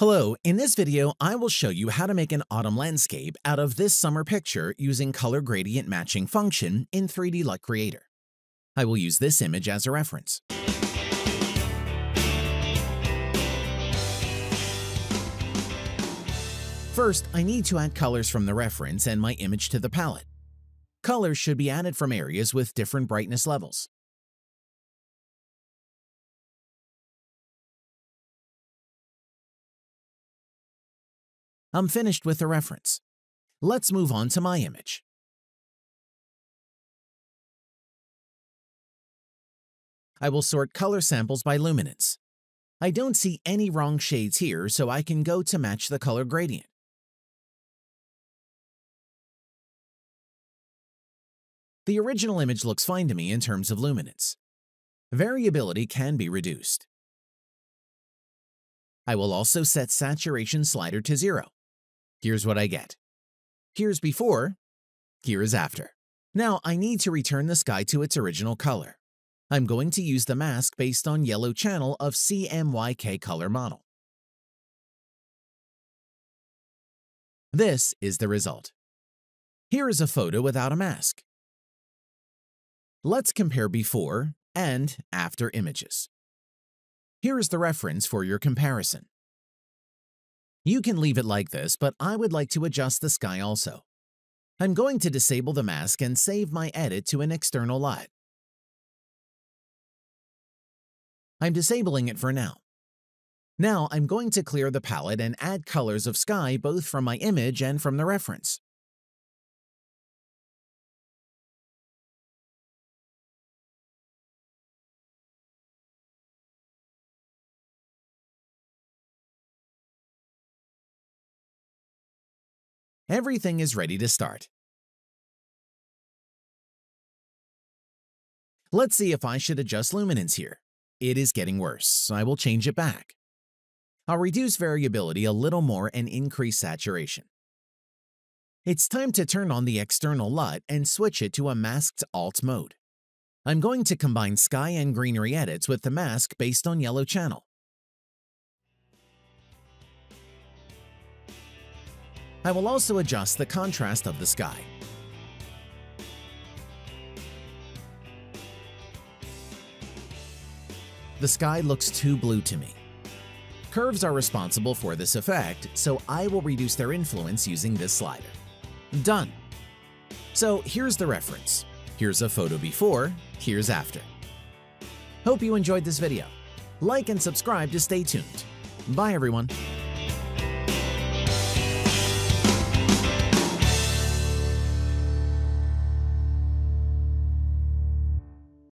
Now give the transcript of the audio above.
Hello, in this video, I will show you how to make an autumn landscape out of this summer picture using color gradient matching function in 3D LUT Creator. I will use this image as a reference. First, I need to add colors from the reference and my image to the palette. Colors should be added from areas with different brightness levels. I'm finished with the reference. Let's move on to my image. I will sort color samples by luminance. I don't see any wrong shades here, so I can go to match the color gradient. The original image looks fine to me in terms of luminance. Variability can be reduced. I will also set saturation slider to zero. Here's what I get. Here's before, here is after. Now I need to return the sky to its original color. I'm going to use the mask based on yellow channel of CMYK color model. This is the result. Here is a photo without a mask. Let's compare before and after images. Here is the reference for your comparison. You can leave it like this, but I would like to adjust the sky also. I'm going to disable the mask and save my edit to an external LUT. I'm disabling it for now. Now I'm going to clear the palette and add colors of sky both from my image and from the reference. Everything is ready to start. Let's see if I should adjust luminance here. It is getting worse, so I will change it back. I'll reduce variability a little more and increase saturation. It's time to turn on the external LUT and switch it to a masked alt mode. I'm going to combine sky and greenery edits with the mask based on yellow channel. I will also adjust the contrast of the sky. The sky looks too blue to me. Curves are responsible for this effect, so I will reduce their influence using this slider. Done. So here's the reference. Here's a photo before, here's after. Hope you enjoyed this video. Like and subscribe to stay tuned. Bye everyone.